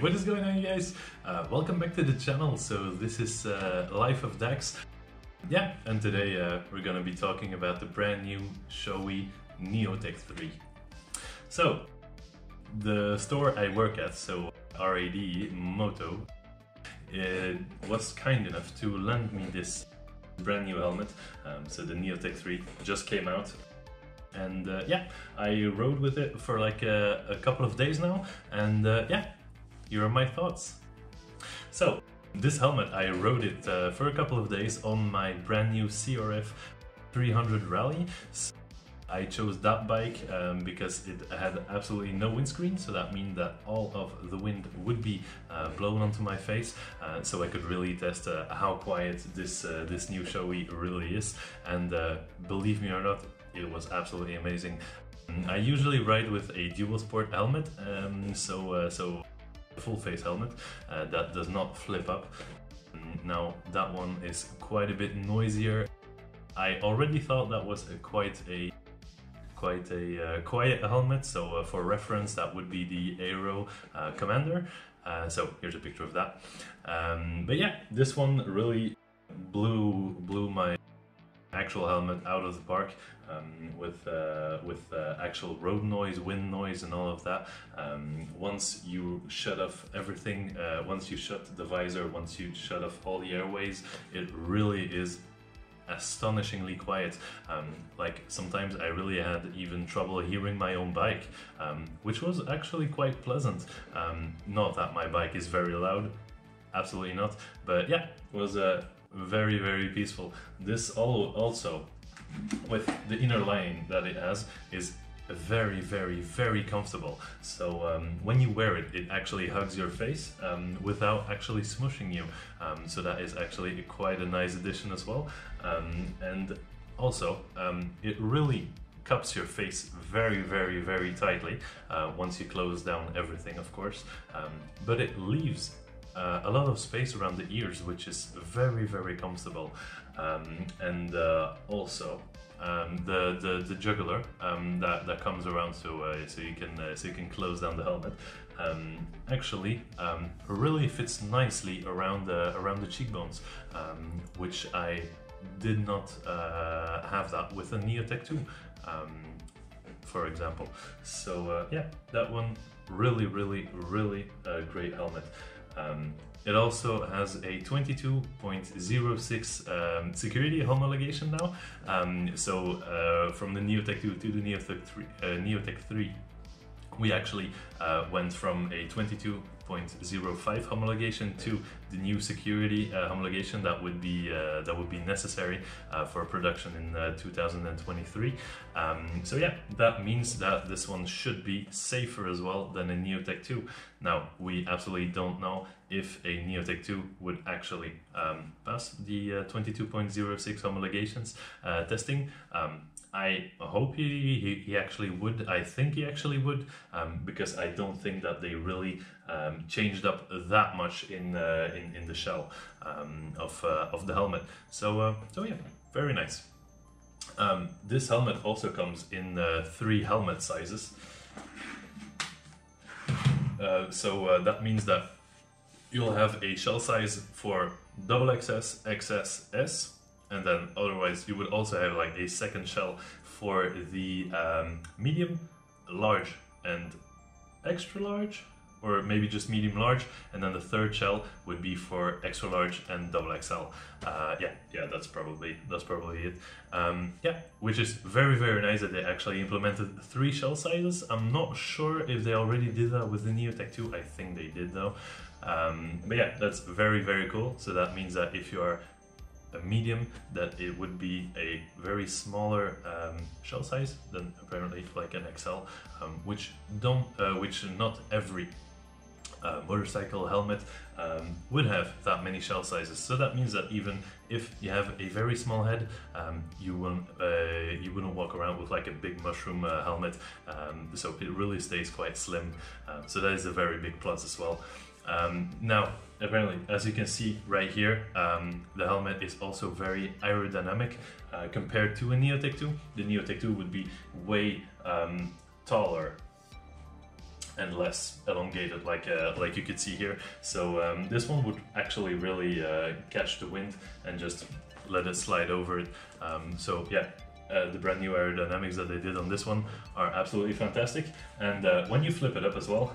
what is going on you guys? Uh, welcome back to the channel. So this is uh, Life of Dax. Yeah, and today uh, we're gonna be talking about the brand new Shoei Neotec 3. So, the store I work at, so RAD Moto, it was kind enough to lend me this brand new helmet. Um, so the Neotec 3 just came out and uh, yeah, I rode with it for like a, a couple of days now, and uh, yeah, here are my thoughts. So, this helmet, I rode it uh, for a couple of days on my brand new CRF 300 Rally. I chose that bike um, because it had absolutely no windscreen, so that means that all of the wind would be uh, blown onto my face, uh, so I could really test uh, how quiet this uh, this new Shoei really is. And uh, believe me or not, it was absolutely amazing. I usually ride with a dual sport helmet, um, so uh, so full face helmet uh, that does not flip up. Now that one is quite a bit noisier. I already thought that was a quite a quite a uh, quiet helmet. So uh, for reference, that would be the Airoh uh, Commander. Uh, so here's a picture of that. Um, but yeah, this one really blew blew my actual helmet out of the park um, with uh, with uh, actual road noise, wind noise, and all of that. Um, once you shut off everything, uh, once you shut the visor, once you shut off all the airways, it really is astonishingly quiet. Um, like sometimes I really had even trouble hearing my own bike, um, which was actually quite pleasant. Um, not that my bike is very loud, absolutely not, but yeah, was a very, very peaceful. This also, with the inner lining that it has, is very, very, very comfortable. So um, when you wear it, it actually hugs your face um, without actually smushing you. Um, so that is actually quite a nice addition as well. Um, and also, um, it really cups your face very, very, very tightly uh, once you close down everything, of course. Um, but it leaves uh, a lot of space around the ears, which is very, very comfortable. Um, and uh, also um, the, the, the jugular um, that, that comes around so uh, so you can uh, so you can close down the helmet um, actually um, really fits nicely around the around the cheekbones, um, which I did not uh, have that with the Neotec 2 for example. So uh, yeah, that one really, really, really a great helmet. Um, it also has a 22.06 um, security homologation now. Um, so uh, from the Neotec 2 to the Neotec 3, uh, Neotec 3 we actually uh, went from a 22 0.05 homologation to the new security uh, homologation that would be uh, that would be necessary uh, for production in uh, 2023. Um, so yeah, that means that this one should be safer as well than a Neotec 2. Now we absolutely don't know if a Neotec 2 would actually um, pass the 22.06 uh, homologations uh, testing. Um, I hope he, he, he, actually would. I think he actually would, um, because I don't think that they really um, changed up that much in uh, in, in the shell um, of uh, of the helmet. So uh, so yeah, very nice. Um, this helmet also comes in uh, three helmet sizes. Uh, so uh, that means that you'll have a shell size for double XS, XS, S, and then otherwise you would also have like a second shell for the um, medium, large, and extra large? Or maybe just medium large? And then the third shell would be for extra large and double XL uh, yeah yeah that's probably that's probably it. Um, yeah which is very very nice that they actually implemented three shell sizes. I'm not sure if they already did that with the Neotec 2 I think they did though. Um, but yeah that's very very cool. So that means that if you are a medium that it would be a very smaller um, shell size than apparently like an XL, um, which don't, uh, which not every uh, motorcycle helmet um, would have that many shell sizes. So that means that even if you have a very small head, um, you won't uh, you wouldn't walk around with like a big mushroom uh, helmet. Um, so it really stays quite slim. Um, so that is a very big plus as well. Um, now, apparently, as you can see right here, um, the helmet is also very aerodynamic uh, compared to a Neotec 2. The Neotec 2 would be way um, taller and less elongated like uh, like you could see here. So um, this one would actually really uh, catch the wind and just let it slide over it. Um, so yeah, uh, the brand new aerodynamics that they did on this one are absolutely fantastic. And uh, when you flip it up as well,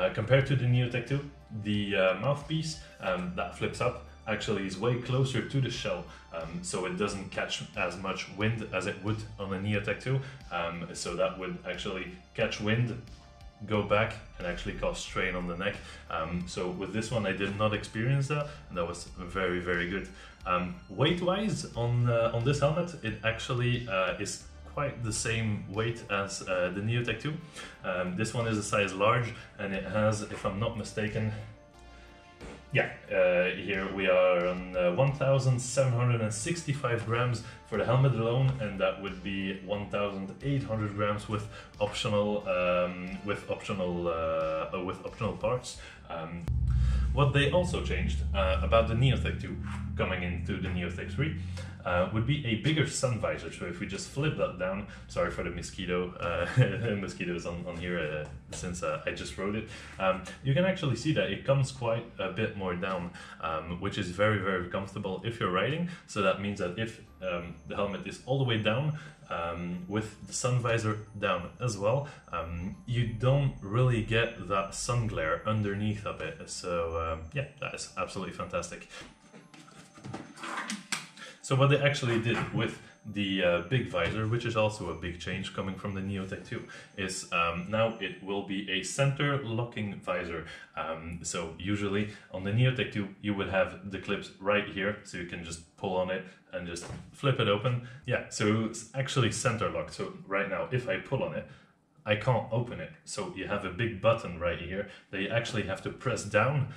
uh, compared to the Neotec 2, the uh, mouthpiece um, that flips up actually is way closer to the shell, um, so it doesn't catch as much wind as it would on a Neotec 2. Um, so that would actually catch wind, go back, and actually cause strain on the neck. Um, so with this one, I did not experience that, and that was very, very good. Um, weight-wise, on uh, on this helmet, it actually uh, is quite the same weight as uh, the Neotec 2. Um, this one is a size large, and it has, if I'm not mistaken, yeah, uh, here we are on uh, 1,765 grams for the helmet alone, and that would be 1,800 grams with optional um, with optional uh, with optional parts. Um, what they also changed uh, about the Neotec 2 coming into the Neotec 3 uh, would be a bigger sun visor. So if we just flip that down, sorry for the mosquito, uh, mosquitoes on, on here uh, since uh, I just wrote it, um, you can actually see that it comes quite a bit more down, um, which is very, very comfortable if you're riding. So that means that if um, the helmet is all the way down, um, with the sun visor down as well, um, you don't really get that sun glare underneath of it. So um, yeah, that is absolutely fantastic. So what they actually did with the uh, big visor, which is also a big change coming from the Neotec 2, is um, now it will be a center locking visor. Um, so usually on the Neotec 2 you would have the clips right here, so you can just pull on it and just flip it open. Yeah, so it's actually center locked. So right now if I pull on it, I can't open it. So you have a big button right here that you actually have to press down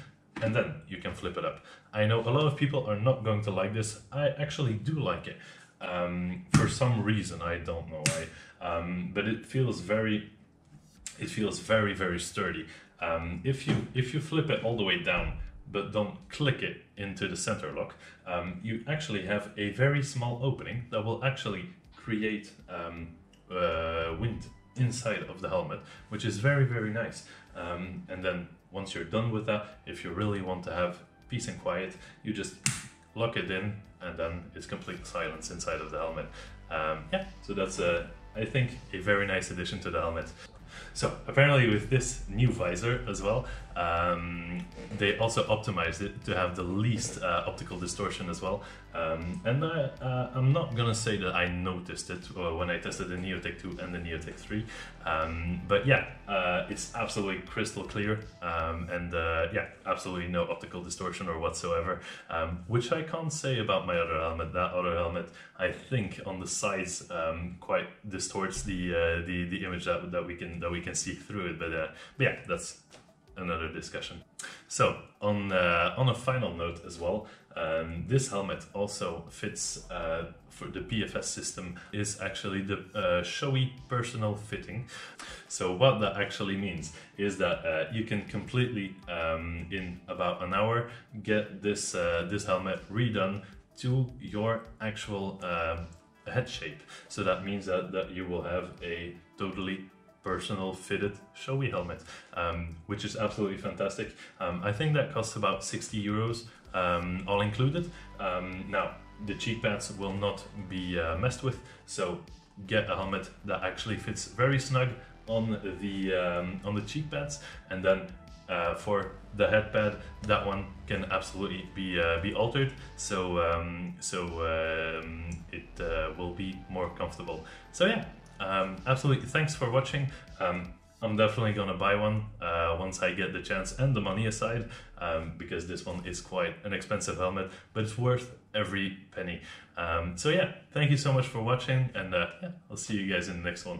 and then you can flip it up. I know a lot of people are not going to like this. I actually do like it. Um, for some reason, I don't know why, um, but it feels very, it feels very, very sturdy. Um, if you if you flip it all the way down, but don't click it into the center lock, um, you actually have a very small opening that will actually create um, uh, wind inside of the helmet, which is very, very nice. Um, and then once you're done with that, if you really want to have peace and quiet, you just lock it in and then it's complete silence inside of the helmet. Um, yeah, so that's, a, I think, a very nice addition to the helmet. So apparently with this new visor as well, um, they also optimized it to have the least uh, optical distortion as well. Um, and uh, uh, I'm not gonna say that I noticed it uh, when I tested the Neotec 2 and the Neotec 3, um, but yeah, uh, it's absolutely crystal clear um, and uh, yeah, absolutely no optical distortion or whatsoever, um, which I can't say about my other helmet. That other helmet, I think on the sides um, quite distorts the, the the image that, that we can that we can see through it, but, but yeah, that's another discussion. So on uh, on a final note as well, um, this helmet also fits uh, for the PFS system is actually the uh, Shoei personal fitting. So what that actually means is that uh, you can completely um, in about an hour get this uh, this helmet redone to your actual um, head shape. So that means that, that you will have a totally personal fitted Shoei helmet, um, which is absolutely fantastic. Um, I think that costs about 60 euros, um, all included. Um, now, the cheek pads will not be uh, messed with, so get a helmet that actually fits very snug on the um, on the cheek pads, and then uh, for the head pad, that one can absolutely be uh, be altered, so um, so it uh, will be more comfortable. So yeah, um, absolutely, thanks for watching. Um, I'm definitely gonna buy one uh, once I get the chance and the money aside, um, because this one is quite an expensive helmet, but it's worth every penny. Um, so yeah, thank you so much for watching, and uh, yeah, I'll see you guys in the next one.